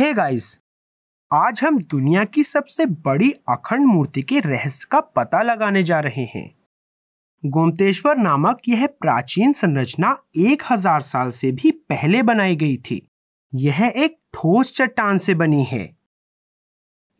Hey guys आज हम दुनिया की सबसे बड़ी अखंड मूर्ति के रहस्य का पता लगाने जा रहे हैं। गोमतेश्वर नामक यह प्राचीन संरचना एक हज़ार साल से भी पहले बनाई गई थी। यह एक ठोस चट्टान से बनी है।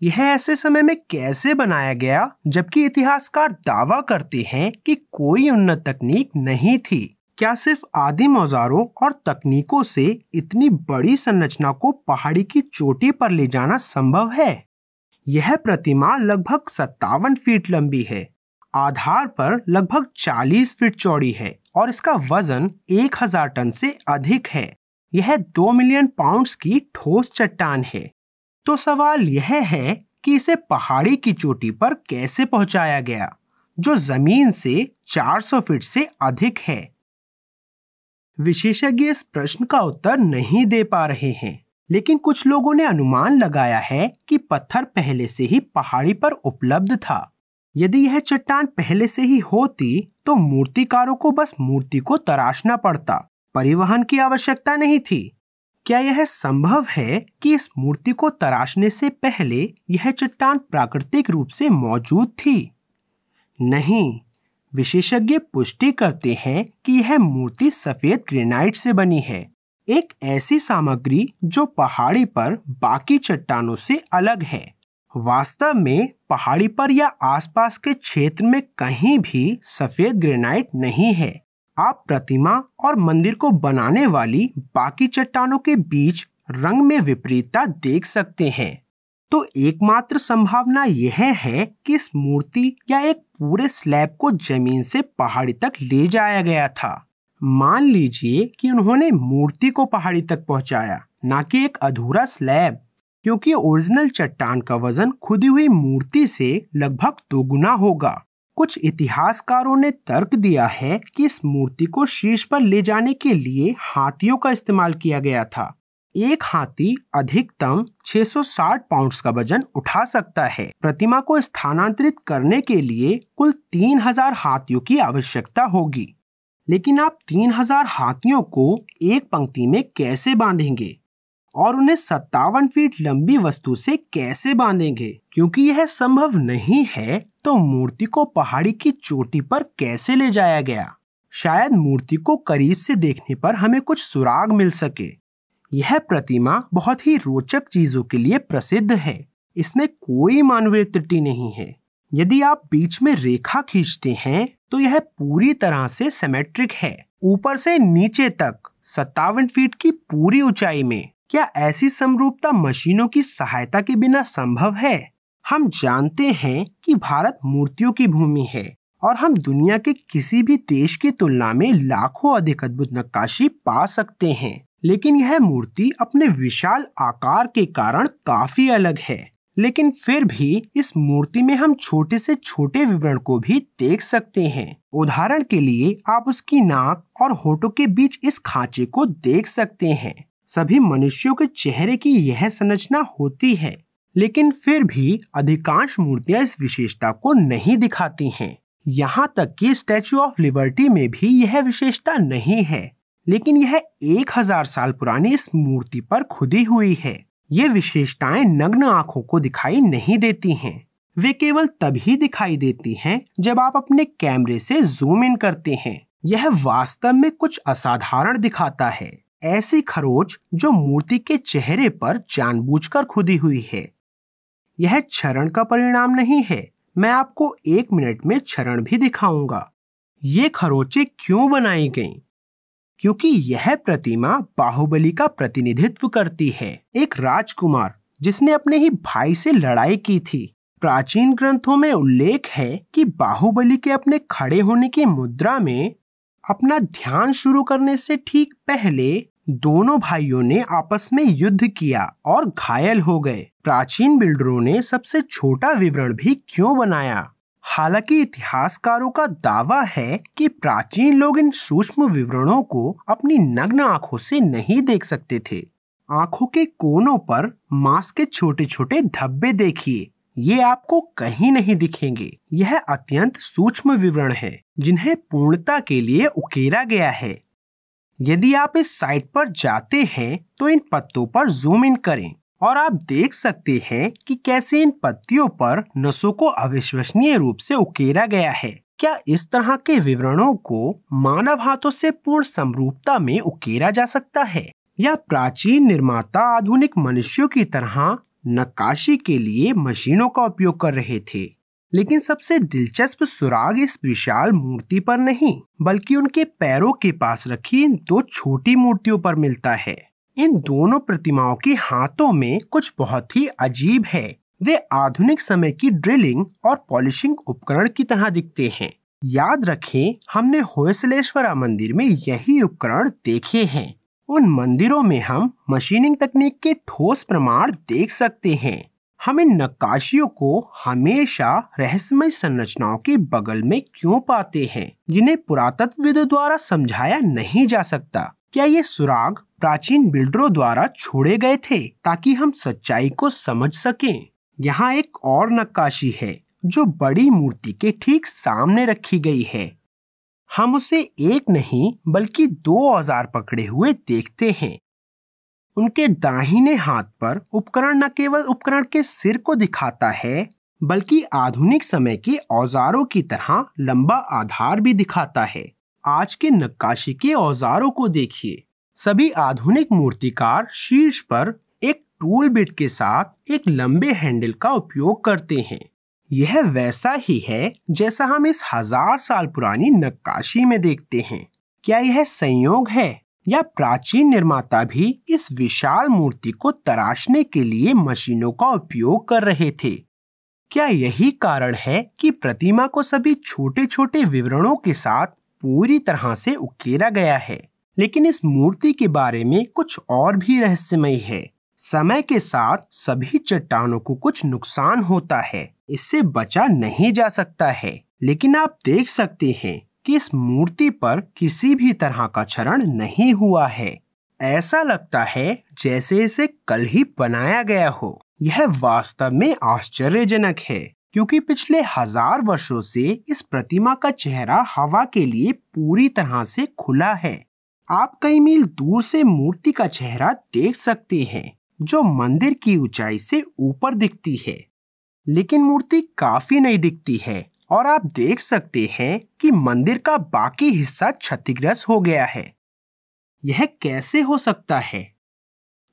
यह ऐसे समय में कैसे बनाया गया, जबकि इतिहासकार दावा करते हैं कि कोई उन्नत तकनीक नहीं थी। क्या सिर्फ़ आदिम औजारों और तकनीकों से इतनी बड़ी संरचना को पहाड़ी की चोटी पर ले जाना संभव है? यह प्रतिमा लगभग सत्तावन फीट लंबी है, आधार पर लगभग 40 फीट चौड़ी है और इसका वज़न 1000 टन से अधिक है। यह 2 मिलियन पाउंड्स की ठोस चट्टान है। तो सवाल यह है कि इसे पहाड़ी की चोटी पर कैसे पहुँचाया गया, जो ज़मीन से 400 फीट से अधिक है? विशेषज्ञ इस प्रश्न का उत्तर नहीं दे पा रहे हैं। लेकिन कुछ लोगों ने अनुमान लगाया है कि पत्थर पहले से ही पहाड़ी पर उपलब्ध था। यदि यह चट्टान पहले से ही होती तो मूर्तिकारों को बस मूर्ति को तराशना पड़ता। परिवहन की आवश्यकता नहीं थी। क्या यह संभव है कि इस मूर्ति को तराशने से पहले यह चट्टान प्राकृतिक रूप से मौजूद थी? नहीं। विशेषज्ञ पुष्टि करते हैं कि यह मूर्ति सफ़ेद ग्रेनाइट से बनी है। एक ऐसी सामग्री जो पहाड़ी पर बाकी चट्टानों से अलग है। वास्तव में पहाड़ी पर या आसपास के क्षेत्र में कहीं भी सफ़ेद ग्रेनाइट नहीं है। आप प्रतिमा और मंदिर को बनाने वाली बाकी चट्टानों के बीच रंग में विपरीतता देख सकते हैं। तो एकमात्र संभावना यह है कि इस मूर्ति या एक पूरे स्लैब को ज़मीन से पहाड़ी तक ले जाया गया था। मान लीजिए कि उन्होंने मूर्ति को पहाड़ी तक पहुँचाया, न कि एक अधूरा स्लैब, क्योंकि ओरिजिनल चट्टान का वज़न खुदी हुई मूर्ति से लगभग दोगुना होगा। कुछ इतिहासकारों ने तर्क दिया है कि इस मूर्ति को शीर्ष पर ले जाने के लिए हाथियों का इस्तेमाल किया गया था। एक हाथी अधिकतम 660 पाउंड्स का वज़न उठा सकता है। प्रतिमा को स्थानांतरित करने के लिए कुल 3000 हाथियों की आवश्यकता होगी। लेकिन आप 3000 हाथियों को एक पंक्ति में कैसे बांधेंगे? और उन्हें सत्तावन फीट लंबी वस्तु से कैसे बांधेंगे? क्योंकि यह संभव नहीं है तो मूर्ति को पहाड़ी की चोटी पर कैसे ले जाया गया? शायद मूर्ति को करीब से देखने पर हमें कुछ सुराग मिल सके। यह प्रतिमा बहुत ही रोचक चीज़ों के लिए प्रसिद्ध है। इसमें कोई मानवीय त्रुटि नहीं है। यदि आप बीच में रेखा खींचते हैं तो यह पूरी तरह से सिमेट्रिक है। ऊपर से नीचे तक सत्तावन फीट की पूरी ऊंचाई में क्या ऐसी समरूपता मशीनों की सहायता के बिना संभव है? हम जानते हैं कि भारत मूर्तियों की भूमि है और हम दुनिया के किसी भी देश की तुलना में लाखों अधिक अद्भुत नक्काशी पा सकते हैं। लेकिन यह मूर्ति अपने विशाल आकार के कारण काफ़ी अलग है। लेकिन फिर भी इस मूर्ति में हम छोटे से छोटे विवरण को भी देख सकते हैं। उदाहरण के लिए आप उसकी नाक और होठों के बीच इस खांचे को देख सकते हैं। सभी मनुष्यों के चेहरे की यह संरचना होती है, लेकिन फिर भी अधिकांश मूर्तियाँ इस विशेषता को नहीं दिखाती हैं। यहाँ तक कि स्टैचू ऑफ़ लिबर्टी में भी यह विशेषता नहीं है। लेकिन यह एक हज़ार साल पुरानी इस मूर्ति पर खुदी हुई है। ये विशेषताएँ नग्न आँखों को दिखाई नहीं देती हैं। वे केवल तभी दिखाई देती हैं जब आप अपने कैमरे से जूम इन करते हैं। यह वास्तव में कुछ असाधारण दिखाता है। ऐसी खरोच जो मूर्ति के चेहरे पर जानबूझकर खुदी हुई है। यह क्षरण का परिणाम नहीं है। मैं आपको एक मिनट में क्षरण भी दिखाऊँगा। ये खरोचे क्यों बनाई गईं? क्योंकि यह प्रतिमा बाहुबली का प्रतिनिधित्व करती है, एक राजकुमार, जिसने अपने ही भाई से लड़ाई की थी। प्राचीन ग्रंथों में उल्लेख है कि बाहुबली के अपने खड़े होने की मुद्रा में अपना ध्यान शुरू करने से ठीक पहले दोनों भाइयों ने आपस में युद्ध किया और घायल हो गए। प्राचीन बिल्डरों ने सबसे छोटा विवरण भी क्यों बनाया? हालाँकि इतिहासकारों का दावा है कि प्राचीन लोग इन सूक्ष्म विवरणों को अपनी नग्न आँखों से नहीं देख सकते थे। आँखों के कोनों पर मांस के छोटे छोटे धब्बे देखिए, ये आपको कहीं नहीं दिखेंगे। यह अत्यंत सूक्ष्म विवरण है, जिन्हें पूर्णता के लिए उकेरा गया है। यदि आप इस साइट पर जाते हैं तो इन पत्तों पर जूम इन करें। और आप देख सकते हैं कि कैसे इन पत्तियों पर नसों को अविश्वसनीय रूप से उकेरा गया है। क्या इस तरह के विवरणों को मानव हाथों से पूर्ण समरूपता में उकेरा जा सकता है? या प्राचीन निर्माता आधुनिक मनुष्यों की तरह नक्काशी के लिए मशीनों का उपयोग कर रहे थे? लेकिन सबसे दिलचस्प सुराग इस विशाल मूर्ति पर नहीं, बल्कि उनके पैरों के पास रखी इन दो छोटी मूर्तियों पर मिलता है। इन दोनों प्रतिमाओं के हाथों में कुछ बहुत ही अजीब है। वे आधुनिक समय की ड्रिलिंग और पॉलिशिंग उपकरण की तरह दिखते हैं। याद रखें, हमने होयसलेश्वरा मंदिर में यही उपकरण देखे हैं। उन मंदिरों में हम मशीनिंग तकनीक के ठोस प्रमाण देख सकते हैं। हम इन नक्काशियों को हमेशा रहस्यमय संरचनाओं के बगल में क्यों पाते हैं, जिन्हें पुरातत्वविदों द्वारा समझाया नहीं जा सकता? क्या ये सुराग प्राचीन बिल्डरों द्वारा छोड़े गए थे ताकि हम सच्चाई को समझ सकें? यहाँ एक और नक्काशी है, जो बड़ी मूर्ति के ठीक सामने रखी गई है। हम उसे एक नहीं, बल्कि दो औज़ार पकड़े हुए देखते हैं। उनके दाहिने हाथ पर उपकरण न केवल उपकरण के सिर को दिखाता है, बल्कि आधुनिक समय के औजारों की तरह लंबा आधार भी दिखाता है। आज के नक्काशी के औजारों को देखिए। सभी आधुनिक मूर्तिकार शीर्ष पर एक टूल बिट के साथ एक लंबे हैंडल का उपयोग करते हैं। यह वैसा ही है जैसा हम इस हज़ार साल पुरानी नक्काशी में देखते हैं। क्या यह संयोग है या प्राचीन निर्माता भी इस विशाल मूर्ति को तराशने के लिए मशीनों का उपयोग कर रहे थे? क्या यही कारण है कि प्रतिमा को सभी छोटे छोटे विवरणों के साथ पूरी तरह से उकेरा गया है। लेकिन इस मूर्ति के बारे में कुछ और भी रहस्यमय है। समय के साथ सभी चट्टानों को कुछ नुकसान होता है। इससे बचा नहीं जा सकता है। लेकिन आप देख सकते हैं कि इस मूर्ति पर किसी भी तरह का क्षरण नहीं हुआ है। ऐसा लगता है जैसे इसे कल ही बनाया गया हो। यह वास्तव में आश्चर्यजनक है। क्योंकि पिछले हज़ार वर्षों से इस प्रतिमा का चेहरा हवा के लिए पूरी तरह से खुला है। आप कई मील दूर से मूर्ति का चेहरा देख सकते हैं, जो मंदिर की ऊंचाई से ऊपर दिखती है। लेकिन मूर्ति काफ़ी नहीं दिखती है और आप देख सकते हैं कि मंदिर का बाकी हिस्सा क्षतिग्रस्त हो गया है। यह कैसे हो सकता है?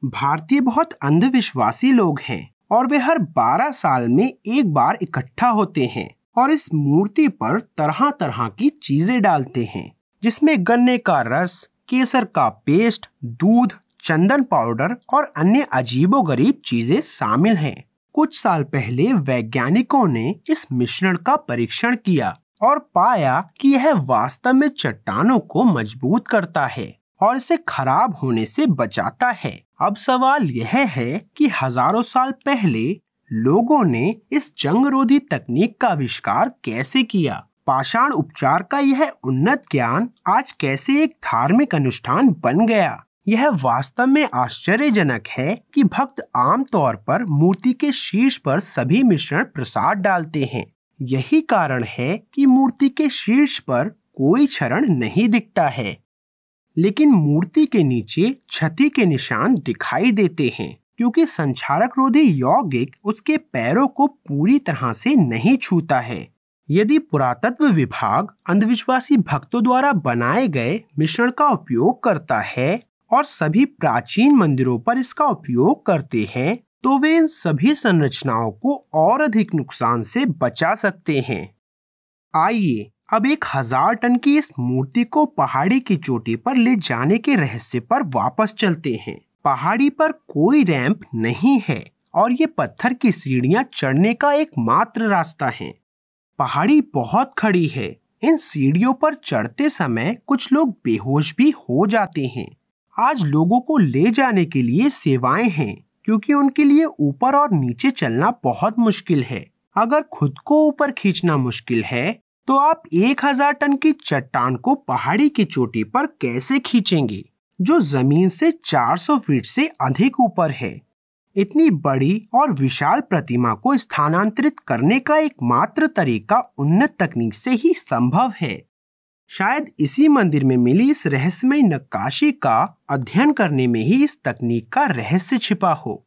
भारतीय बहुत अंधविश्वासी लोग हैं। और वे हर 12 साल में एक बार इकट्ठा होते हैं और इस मूर्ति पर तरह तरह की चीज़ें डालते हैं, जिसमें गन्ने का रस, केसर का पेस्ट, दूध, चंदन पाउडर और अन्य अजीबो गरीब चीज़ें शामिल हैं। कुछ साल पहले वैज्ञानिकों ने इस मिश्रण का परीक्षण किया और पाया कि यह वास्तव में चट्टानों को मज़बूत करता है और इसे खराब होने से बचाता है। अब सवाल यह है कि हज़ारों साल पहले लोगों ने इस जंगरोधी तकनीक का आविष्कार कैसे किया? पाषाण उपचार का यह उन्नत ज्ञान आज कैसे एक धार्मिक अनुष्ठान बन गया? यह वास्तव में आश्चर्यजनक है कि भक्त आमतौर पर मूर्ति के शीर्ष पर सभी मिश्रण प्रसाद डालते हैं। यही कारण है कि मूर्ति के शीर्ष पर कोई क्षरण नहीं दिखता है। लेकिन मूर्ति के नीचे क्षति के निशान दिखाई देते हैं, क्योंकि संचारक रोधी यौगिक उसके पैरों को पूरी तरह से नहीं छूता है। यदि पुरातत्व विभाग अंधविश्वासी भक्तों द्वारा बनाए गए मिश्रण का उपयोग करता है और सभी प्राचीन मंदिरों पर इसका उपयोग करते हैं तो वे इन सभी संरचनाओं को और अधिक नुकसान से बचा सकते हैं। आइए अब एक हज़ार टन की इस मूर्ति को पहाड़ी की चोटी पर ले जाने के रहस्य पर वापस चलते हैं। पहाड़ी पर कोई रैंप नहीं है और ये पत्थर की सीढ़ियाँ चढ़ने का एक मात्र रास्ता है। पहाड़ी बहुत खड़ी है। इन सीढ़ियों पर चढ़ते समय कुछ लोग बेहोश भी हो जाते हैं। आज लोगों को ले जाने के लिए सेवाएँ हैं, क्योंकि उनके लिए ऊपर और नीचे चलना बहुत मुश्किल है। अगर खुद को ऊपर खींचना मुश्किल है तो आप एक हज़ार टन की चट्टान को पहाड़ी की चोटी पर कैसे खींचेंगे, जो ज़मीन से 400 फीट से अधिक ऊपर है? इतनी बड़ी और विशाल प्रतिमा को स्थानांतरित करने का एकमात्र तरीका उन्नत तकनीक से ही संभव है। शायद इसी मंदिर में मिली इस रहस्यमय नक्काशी का अध्ययन करने में ही इस तकनीक का रहस्य छिपा हो।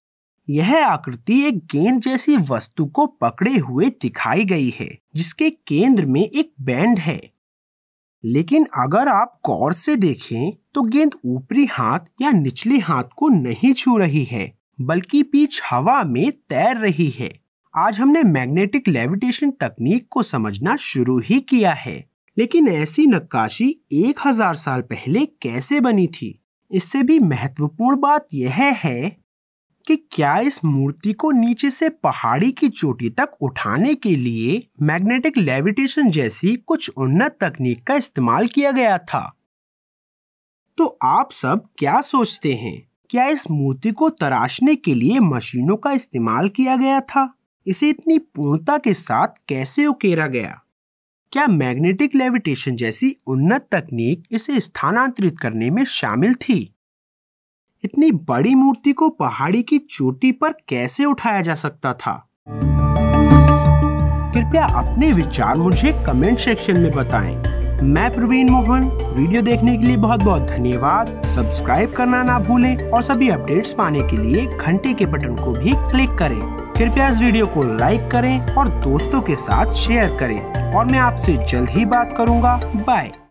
यह आकृति एक गेंद जैसी वस्तु को पकड़े हुए दिखाई गई है, जिसके केंद्र में एक बैंड है। लेकिन अगर आप गौर से देखें तो गेंद ऊपरी हाथ या निचले हाथ को नहीं छू रही है, बल्कि बीच हवा में तैर रही है। आज हमने मैग्नेटिक लेविटेशन तकनीक को समझना शुरू ही किया है। लेकिन ऐसी नक्काशी एक हज़ार साल पहले कैसे बनी थी? इससे भी महत्वपूर्ण बात यह है कि क्या इस मूर्ति को नीचे से पहाड़ी की चोटी तक उठाने के लिए मैग्नेटिक लेविटेशन जैसी कुछ उन्नत तकनीक का इस्तेमाल किया गया था? तो आप सब क्या सोचते हैं? क्या इस मूर्ति को तराशने के लिए मशीनों का इस्तेमाल किया गया था? इसे इतनी पूर्णता के साथ कैसे उकेरा गया? क्या मैग्नेटिक लेविटेशन जैसी उन्नत तकनीक इसे स्थानांतरित करने में शामिल थी? इतनी बड़ी मूर्ति को पहाड़ी की चोटी पर कैसे उठाया जा सकता था? कृपया अपने विचार मुझे कमेंट सेक्शन में बताएँ। मैं प्रवीण मोहन वीडियो देखने के लिए बहुत बहुत धन्यवाद। सब्सक्राइब करना ना भूलें और सभी अपडेट्स पाने के लिए घंटे के बटन को भी क्लिक करें। कृपया इस वीडियो को लाइक करें और दोस्तों के साथ शेयर करें। और मैं आपसे जल्द ही बात करूँगा। बाय